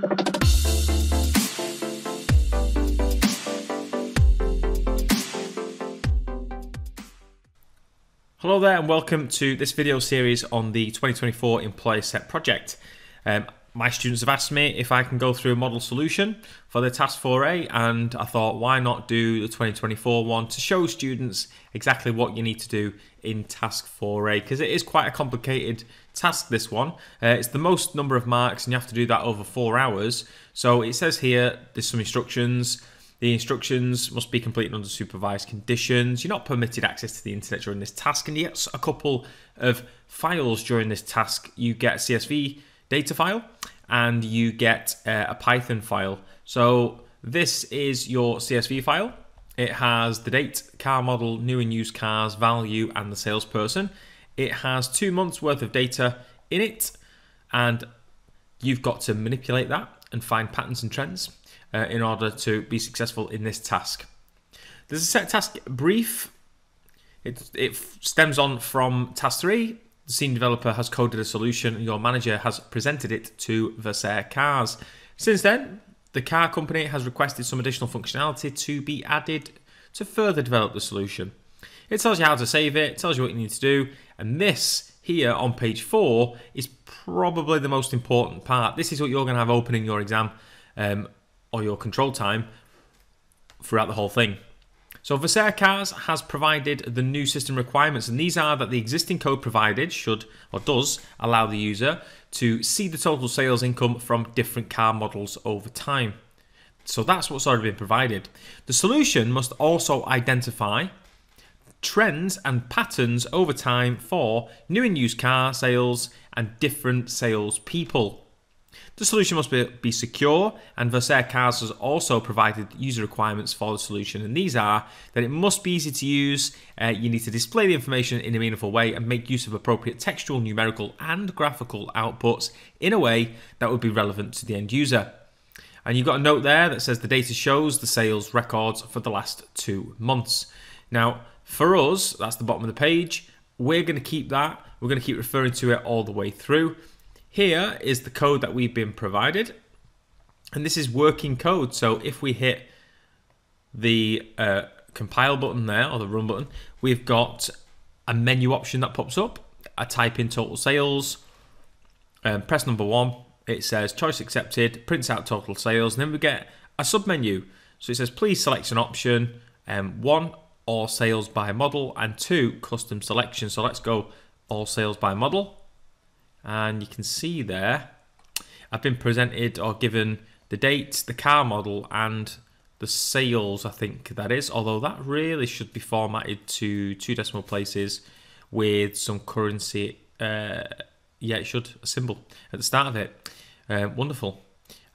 Hello there and welcome to this video series on the 2024 Employer Set project. Um, my students have asked me if I can go through a model solution for the Task 4A and I thought why not do the 2024 one to show students exactly what you need to do in Task 4A because it is quite a complicated task this one. Uh, it's the most number of marks and you have to do that over four hours. So it says here there's some instructions the instructions must be completed under supervised conditions. You're not permitted access to the internet during this task, and you get a couple of files during this task. You get CSV data file and you get uh, a Python file. So this is your CSV file. It has the date, car model, new and used cars, value, and the salesperson. It has two months worth of data in it, and you've got to manipulate that and find patterns and trends uh, in order to be successful in this task. There's a set task brief. It, it stems on from task three. The scene developer has coded a solution and your manager has presented it to Versailles Cars. Since then, the car company has requested some additional functionality to be added to further develop the solution. It tells you how to save it, tells you what you need to do, and this here on page four is probably the most important part. This is what you're going to have opening your exam um, or your control time throughout the whole thing. So Versailles Cars has provided the new system requirements, and these are that the existing code provided should or does allow the user to see the total sales income from different car models over time. So that's what's already been provided. The solution must also identify trends and patterns over time for new and used car sales and different sales people. The solution must be, be secure, and Versailles Cars has also provided user requirements for the solution. And these are that it must be easy to use, uh, you need to display the information in a meaningful way, and make use of appropriate textual, numerical, and graphical outputs in a way that would be relevant to the end user. And you've got a note there that says the data shows the sales records for the last two months. Now, for us, that's the bottom of the page. We're going to keep that. We're going to keep referring to it all the way through. Here is the code that we've been provided. And this is working code. So if we hit the uh, compile button there, or the run button, we've got a menu option that pops up. I type in total sales, um, press number one, it says choice accepted, prints out total sales, and then we get a sub menu. So it says please select an option, um, one, all sales by model, and two, custom selection. So let's go all sales by model and you can see there I've been presented or given the date, the car model, and the sales, I think that is, although that really should be formatted to two decimal places with some currency. Uh, yeah, it should, a symbol at the start of it. Uh, wonderful.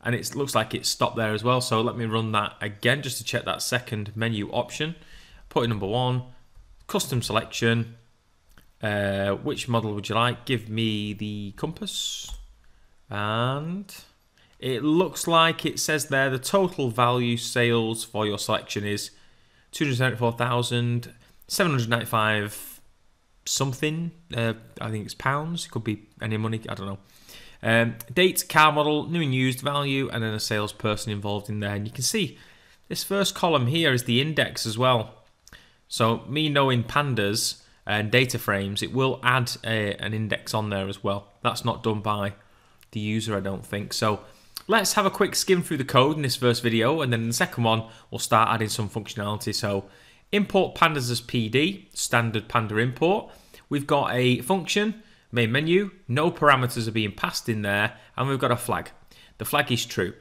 And it looks like it's stopped there as well. So let me run that again just to check that second menu option. Put in number one, custom selection, uh, which model would you like? Give me the compass. And it looks like it says there the total value sales for your selection is 274,795 something. Uh, I think it's pounds. It could be any money. I don't know. Um, date, car model, new and used value, and then a salesperson involved in there. And you can see this first column here is the index as well. So me knowing pandas, and data frames, it will add a, an index on there as well. That's not done by the user, I don't think. So let's have a quick skim through the code in this first video, and then in the second one, we'll start adding some functionality. So import pandas as PD, standard panda import. We've got a function, main menu, no parameters are being passed in there, and we've got a flag. The flag is true.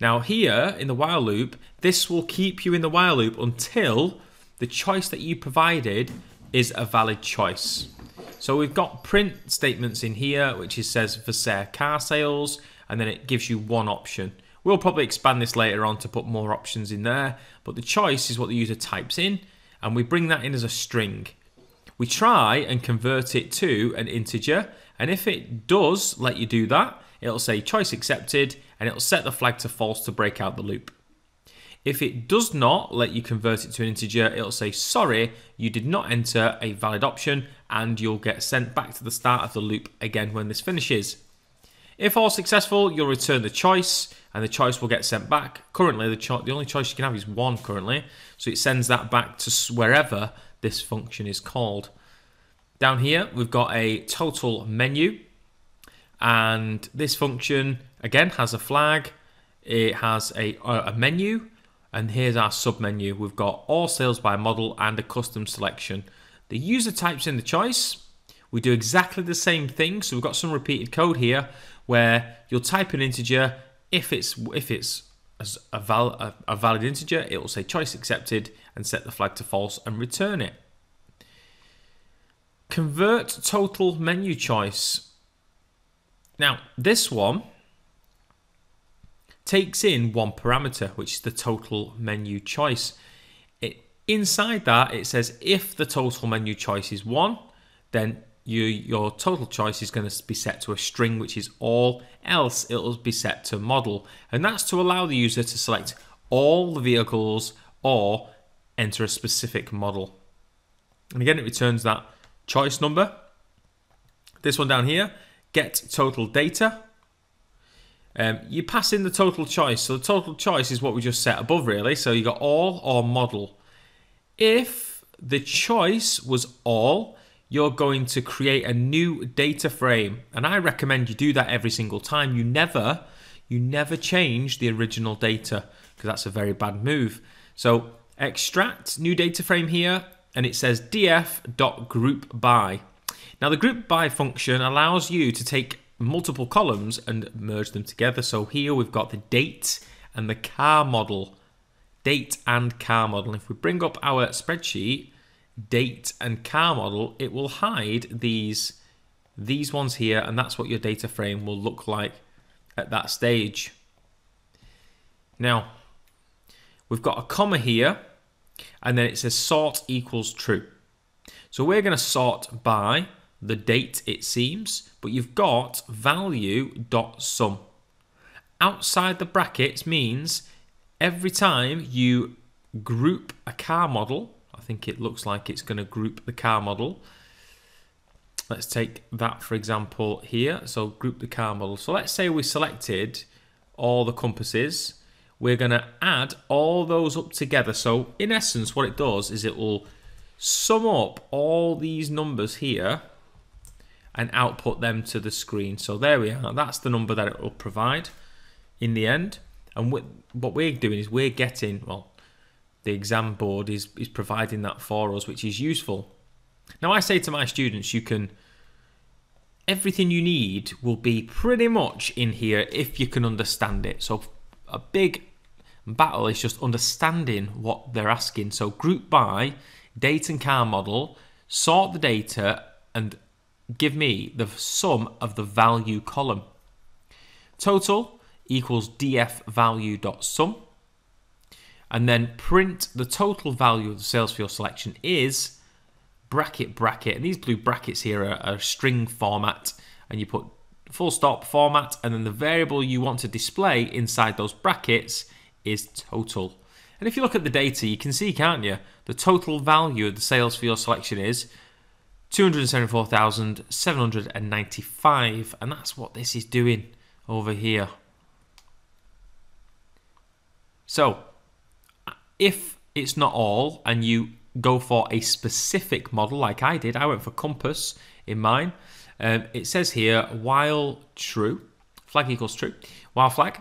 Now here in the while loop, this will keep you in the while loop until the choice that you provided is a valid choice. So we've got print statements in here, which is says for car sales, and then it gives you one option. We'll probably expand this later on to put more options in there, but the choice is what the user types in, and we bring that in as a string. We try and convert it to an integer, and if it does let you do that, it'll say choice accepted, and it'll set the flag to false to break out the loop. If it does not let you convert it to an integer, it'll say, sorry, you did not enter a valid option and you'll get sent back to the start of the loop again when this finishes. If all successful, you'll return the choice and the choice will get sent back. Currently, the, the only choice you can have is one currently, so it sends that back to wherever this function is called. Down here, we've got a total menu, and this function, again, has a flag, it has a, a menu, and here's our submenu. We've got all sales by model and a custom selection. The user types in the choice. We do exactly the same thing. So we've got some repeated code here where you'll type an integer. If it's if it's a, val, a, a valid integer, it will say choice accepted and set the flag to false and return it. Convert total menu choice. Now, this one takes in one parameter, which is the total menu choice. It, inside that, it says if the total menu choice is 1, then you, your total choice is going to be set to a string, which is all, else it'll be set to model. And that's to allow the user to select all the vehicles or enter a specific model. And again, it returns that choice number. This one down here, get total data. Um, you pass in the total choice. So the total choice is what we just set above, really. So you got all or model. If the choice was all, you're going to create a new data frame. And I recommend you do that every single time. You never, you never change the original data because that's a very bad move. So extract new data frame here and it says df.group by. Now the group by function allows you to take multiple columns and merge them together. So here we've got the date and the car model. Date and car model. If we bring up our spreadsheet, date and car model, it will hide these, these ones here, and that's what your data frame will look like at that stage. Now, we've got a comma here, and then it says sort equals true. So we're going to sort by the date it seems, but you've got value dot sum. Outside the brackets means every time you group a car model, I think it looks like it's going to group the car model. Let's take that for example here. So group the car model. So let's say we selected all the compasses. We're going to add all those up together. So in essence, what it does is it will sum up all these numbers here and output them to the screen. So there we are. That's the number that it will provide in the end. And what we're doing is we're getting, well, the exam board is, is providing that for us, which is useful. Now, I say to my students, you can, everything you need will be pretty much in here if you can understand it. So, a big battle is just understanding what they're asking. So, group by date and car model, sort the data, and give me the sum of the value column. Total equals df value dot sum, and then print the total value of the sales for your selection is bracket bracket. And these blue brackets here are, are string format, and you put full stop format, and then the variable you want to display inside those brackets is total. And if you look at the data, you can see, can't you? The total value of the sales for your selection is 274,795 and that's what this is doing over here. So if it's not all and you go for a specific model like I did, I went for compass in mine. Um, it says here while true, flag equals true, while flag,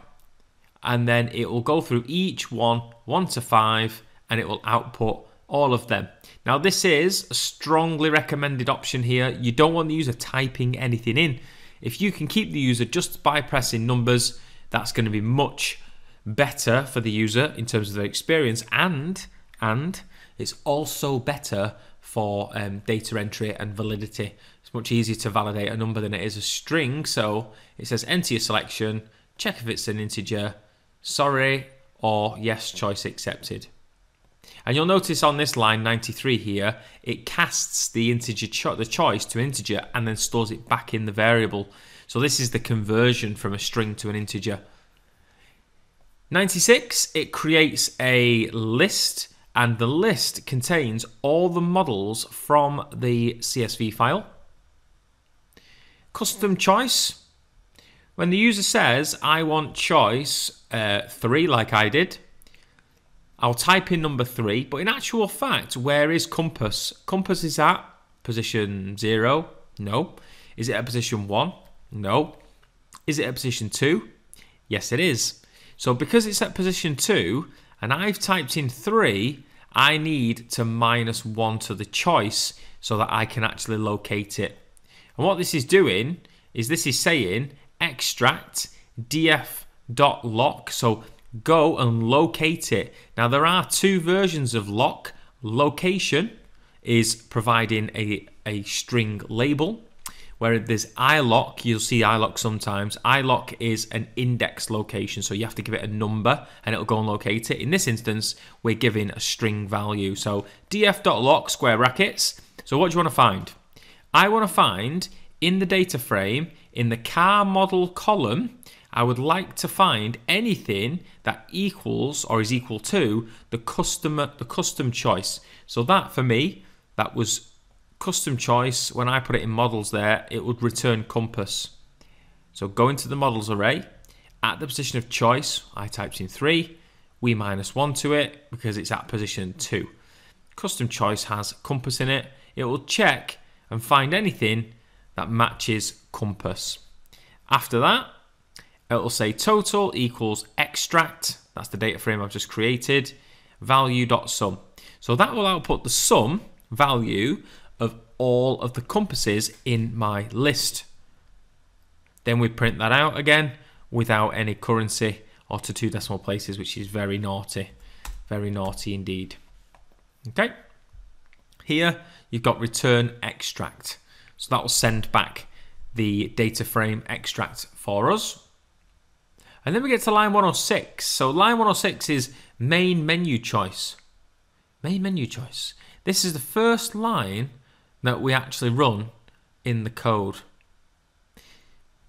and then it will go through each one, one to five, and it will output all of them. Now this is a strongly recommended option here. You don't want the user typing anything in. If you can keep the user just by pressing numbers, that's going to be much better for the user in terms of their experience and and it's also better for um, data entry and validity. It's much easier to validate a number than it is a string. So it says enter your selection, check if it's an integer, sorry, or yes, choice accepted. And you'll notice on this line 93 here, it casts the integer cho the choice to integer and then stores it back in the variable. So this is the conversion from a string to an integer. 96, it creates a list and the list contains all the models from the CSV file. Custom choice, When the user says, I want choice uh, 3, like I did, I'll type in number 3, but in actual fact, where is compass? Compass is at position 0? No. Is it at position 1? No. Is it at position 2? Yes, it is. So because it's at position 2, and I've typed in 3, I need to minus 1 to the choice so that I can actually locate it. And what this is doing is this is saying extract df.loc. So go and locate it. Now there are two versions of loc. Location is providing a, a string label where there's iloc, you'll see iloc sometimes. iloc is an index location, so you have to give it a number and it'll go and locate it. In this instance, we're giving a string value. So df.loc square brackets. So what do you want to find? I want to find in the data frame, in the car model column, I would like to find anything that equals or is equal to the customer the custom choice. So that for me, that was custom choice, when I put it in models there, it would return compass. So go into the models array, at the position of choice, I typed in 3, we minus 1 to it because it's at position 2. Custom choice has compass in it. It will check and find anything that matches compass. After that, it will say total equals extract, that's the data frame I've just created, value.sum. So that will output the sum value of all of the compasses in my list. Then we print that out again without any currency or to two decimal places, which is very naughty. Very naughty indeed. Okay. Here you've got return extract. So that will send back the data frame extract for us. And then we get to line 106. So line 106 is main menu choice. Main menu choice. This is the first line that we actually run in the code.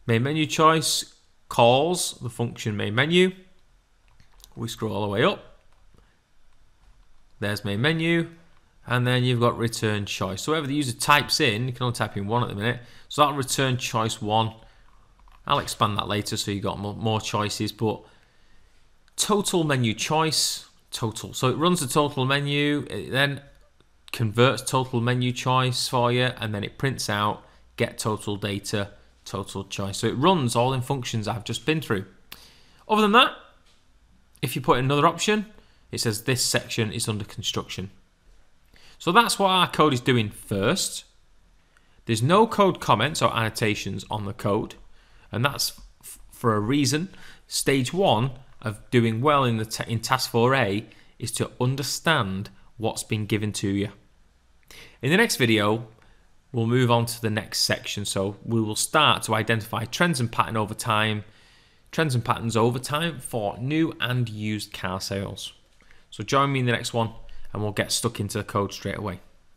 Main menu choice calls the function main menu. We scroll all the way up. There's main menu. And then you've got return choice. So whatever the user types in, you can only type in one at the minute. So that'll return choice one. I'll expand that later so you've got more choices. But total menu choice, total. So it runs the total menu. It then converts total menu choice for you and then it prints out get total data total choice so it runs all in functions I've just been through other than that if you put another option it says this section is under construction so that's what our code is doing first there's no code comments or annotations on the code and that's for a reason stage one of doing well in the in task 4a is to understand what's been given to you. In the next video, we'll move on to the next section. So we will start to identify trends and pattern over time, trends and patterns over time for new and used car sales. So join me in the next one and we'll get stuck into the code straight away.